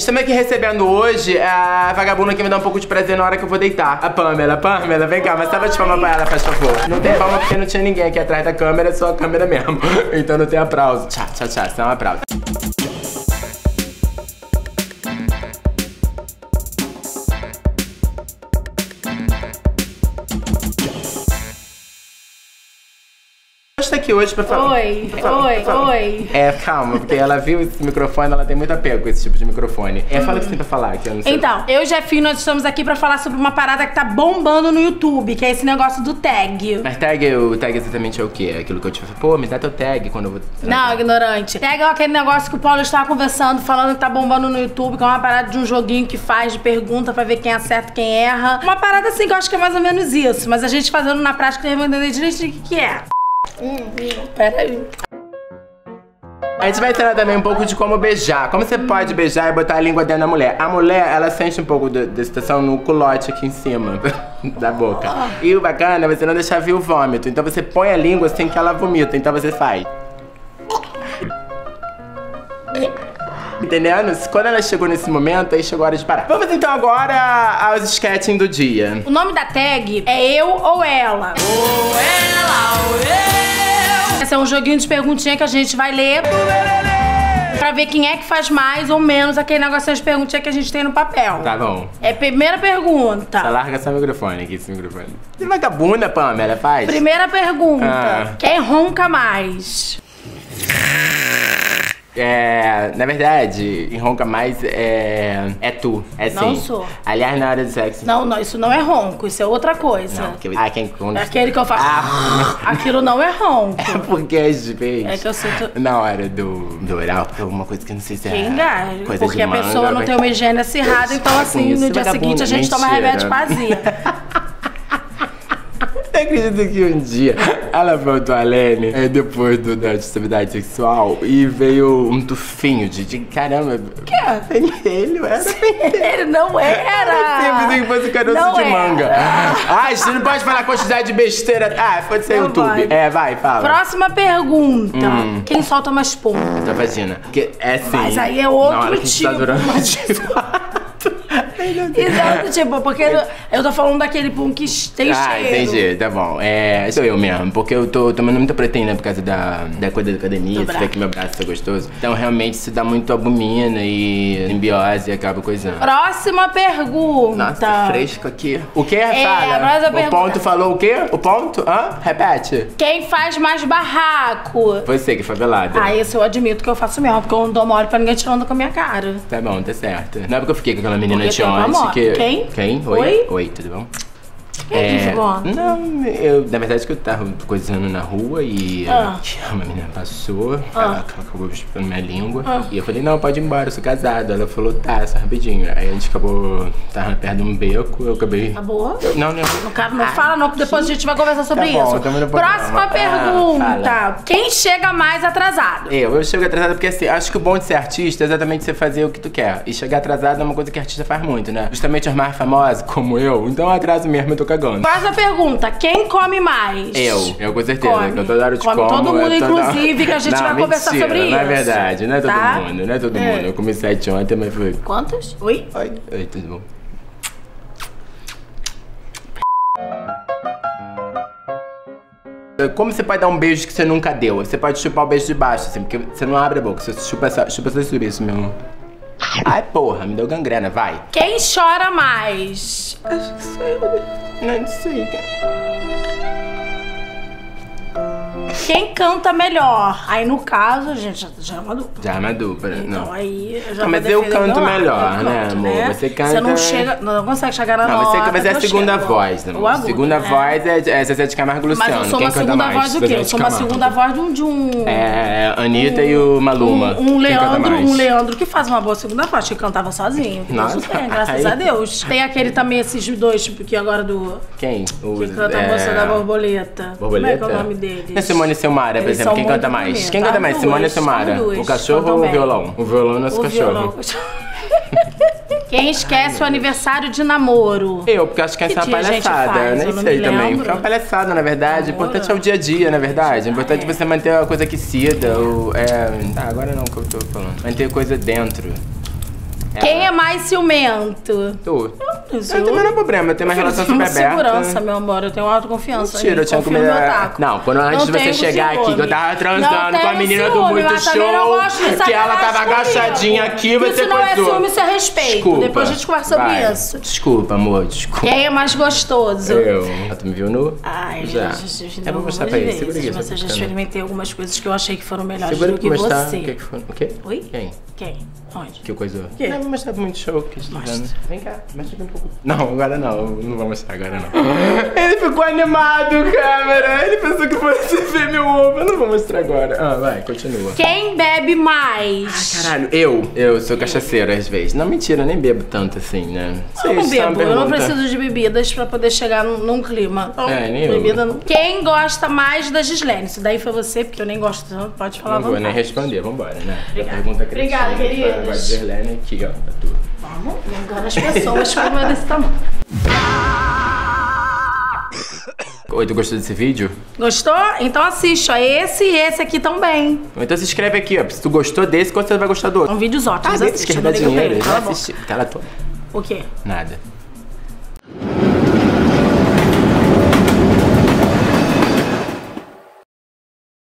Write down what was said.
Estamos aqui recebendo hoje a vagabunda que me dá um pouco de prazer na hora que eu vou deitar. A Pamela. Pamela, vem cá, mas tava de palma pra ela, faz favor. Não tem palma porque não tinha ninguém aqui atrás da câmera, só a câmera mesmo. Então não tem aplauso. Tchau, tchau, tchau, senão é um aplauso. Aqui hoje pra falar. Oi, pra falar- oi, pra falar. oi. É, calma, porque ela viu esse microfone, ela tem muito apego com esse tipo de microfone. É, fala o que você tem pra falar, que eu não sei. Então, eu e o Jefinho, nós estamos aqui pra falar sobre uma parada que tá bombando no YouTube, que é esse negócio do tag. Mas tag, o tag exatamente é o quê? É aquilo que eu te falei, pô, me dá teu tag quando eu vou. Não, ignorante. Tag é aquele negócio que o Paulo estava conversando, falando que tá bombando no YouTube, que é uma parada de um joguinho que faz de pergunta pra ver quem acerta e quem erra. Uma parada assim que eu acho que é mais ou menos isso, mas a gente fazendo na prática não vai entender direitinho o que, que é. Hum, peraí. A gente vai ensinar também um pouco de como beijar. Como você pode beijar e botar a língua dentro da mulher. A mulher, ela sente um pouco da da excitação no culote aqui em cima da boca. E o bacana é você não deixar vir o vômito. Então você põe a língua sem que ela vomita. Então você faz. Entendendo? Quando ela chegou nesse momento, aí chegou a hora de parar. Vamos então agora aos sketching do dia. O nome da tag é eu ou ela. Ou ela ou eu. Esse é um joguinho de perguntinha que a gente vai ler pra ver quem é que faz mais ou menos aquele negocinho de perguntinha que a gente tem no papel. Tá bom. É primeira pergunta. Só larga seu microfone aqui, esse microfone. Que vagabunda, Pamela, faz? Primeira pergunta. Ah. Quem ronca mais? É, na verdade, em ronca mais é, é tu. É sim. Não sou. Aliás, na hora do sexo. Não, não, isso não é ronco, isso é outra coisa. Não, porque. Ah, quem quando... É aquele que eu faço. Ah. Aquilo não é ronco. porque às vezes. É que eu sinto. Na hora do, do oral, é uma coisa que não sei se é. Que engaja. coisa Porque a manga, pessoa não tem uma higiene acirrada, então assim, no dia seguinte a gente toma remédio pra. Eu acredito que um dia ela voltou a Lene é, depois do, da atividade sexual e veio um tufinho de, de caramba. Que é? Pentelho, era Ele não era! Eu pensei que fosse caroço Não de era. manga. Ai, você não pode falar quantidade de besteira. Ah, pode ser Não YouTube. vai. É, vai, fala. Próxima pergunta. Hum. Quem solta mais pum? Da vagina. Porque é assim. Mas aí é outro que gente tá tipo, durando de fato. Exato, tipo, porque eu- eu tô falando daquele pum que tem Ah, cheiro. entendi, tá bom. É, sou eu mesmo, porque eu tô tomando muita proteína por causa da, da coisa da academia, braço. que meu braço tá gostoso. Então realmente isso dá muito albumina e simbiose e acaba coisando. Próxima pergunta. Nossa, fresco aqui. O que, É, fala? o pergunto- ponto falou o quê? O ponto? Hã? Repete. Quem faz mais barraco? Você que é favelada. Ah, esse eu admito que eu faço mesmo, porque eu não dou mole pra ninguém tirando com a minha cara. Tá bom, tá certo. Não é porque eu fiquei com aquela menina Porque de uma ontem moto. que. Quem? Quem? Oi? Oi? Oi, tudo bom? Quem que ficou ontem? Não, eu, na verdade que eu tava coisando na rua e Ah. uma menina passou, Ah. ela acabou chupando minha língua. Ah. E eu falei, não, pode ir embora, eu sou casado. Ela falou, tá, só rapidinho. Aí a gente acabou, tava perto de um beco, eu acabei. Tá boa? Eu- não, não. Não, cara, não fala não, que depois a gente vai conversar sobre Tá bom, isso. no programa. Próxima Ah, pergunta. Quem chega mais atrasado? Eu, eu chego atrasado porque assim, acho que o bom de ser artista é exatamente você fazer o que tu quer. E chegar atrasado é uma coisa que artista faz muito, né? Justamente os mais famosos, como eu, então eu atraso mesmo, eu tô cagando. Próxima pergunta. Quem come mais? Eu, eu com certeza, Come. que eu toda hora te Come como. todo mundo, inclusive, que a gente Não, vai conversar mentira, sobre Não é isso. verdade, não é todo Tá? mundo, não é todo É. mundo. Eu comi sete ontem, mas foi. Quantas? Oi? Oi, oi, tudo bom? Como você pode dar um beijo que você nunca deu? Você pode chupar o beijo de baixo, assim, porque você não abre a boca, você chupa chupa essa subir isso mesmo. Ai, porra, me deu gangrena, vai. Quem chora mais? Acho que sou eu. Não sei, cara. Quem canta melhor? Aí no caso, gente, já, é uma dupla. Já é uma dupla, Então não. aí eu já Não, mas eu canto melhor, Eu né, canto, amor? Você canta- Você não chega, não consegue chegar na Não, nota. mas você é a segunda chego. voz, amor. agudo, Segunda né? voz é, é Zezé de Camargo Luciano. Mas eu sou Quem uma segunda voz do quê? Eu sou uma segunda voz de um. De um É, Anitta e o Maluma. Um, um Leandro, um Leandro que faz uma boa segunda voz, que cantava sozinho. Nossa, bem, graças aí- a Deus. Tem aquele também, esses dois, tipo, que agora do. Quem? O, Que canta a moça da borboleta. Borboleta? Como é que é o nome deles? É Simone e Silmara, por Eles exemplo. são Quem canta mais? bonitos, Quem canta mais? Duas, Simone são Silmara. duas, O cachorro cantam ou o bem. violão? O violão é nosso O cachorro. violão. Quem esquece o aniversário de namoro? Eu, porque acho que essa é uma dia a gente palhaçada. faz? Nem Eu não sei também. lembro. É uma palhaçada, na verdade. O importante é o dia a dia, na verdade. O importante é É. você manter a coisa aquecida. O, é... Ah, agora não que eu tô falando. Manter coisa dentro. Quem é mais ciumento? Tu. Eu Eu também não é problema, eu tenho uma relação super aberta. segurança, meu amor. Eu tenho autoconfiança. Mentira, eu tinha comido-. Não, quando antes de você tenho chegar aqui, que eu ciúme. tava transando com a tenho menina do ciúme, Muito também não Show, gosto de que ela tava comigo. agachadinha aqui, você Isso não é ciúme, isso é respeito. Desculpa. Depois a gente conversa sobre Vai. isso. Desculpa, amor, desculpa. Quem é mais gostoso? Eu. Ah, Tu me viu nu? Ai, Já. já, É pra mostrar pra ele, segura aqui. Mas eu já segura. experimentei algumas coisas que eu achei que foram melhores Segura do aqui que mostrar. você. O que que foi? O quê? Oi? Quem? Quem? Onde? Que coisa? Não, vou mostrar pro muito show que dando. Vem cá, mostra aqui um pouco. Não, agora não. Não vou mostrar agora não. Ele ficou animado, câmera. Ele pensou que fosse ver meu ovo. Eu não vou mostrar agora. Ah, vai, continua. Quem bebe mais? Caralho, eu. Eu sou cachaceiro às vezes. Não, mentira, eu nem bebo tanto assim, né? Eu não é bebo, eu não preciso de bebidas pra poder chegar num, num clima. Então, É, nem eu. bebida não. Quem gosta mais da Gislene? Isso daí foi você, porque eu nem gosto tanto, pode falar Não vou nem responder, vambora, né? Obrigada. Pergunta Obrigada, queridos. Vai dizer Lene aqui, ó, pra tu. Vamos, não engana as pessoas como é desse tamanho. Oi, tu gostou desse vídeo? Gostou? Então assiste, ó. Esse e esse aqui também. Então se inscreve aqui, ó. Se tu gostou desse, com certeza vai gostar do outro. São vídeos Ah, ótimos. desse assiste, pra dinheiro. cala a tua. O quê? Nada.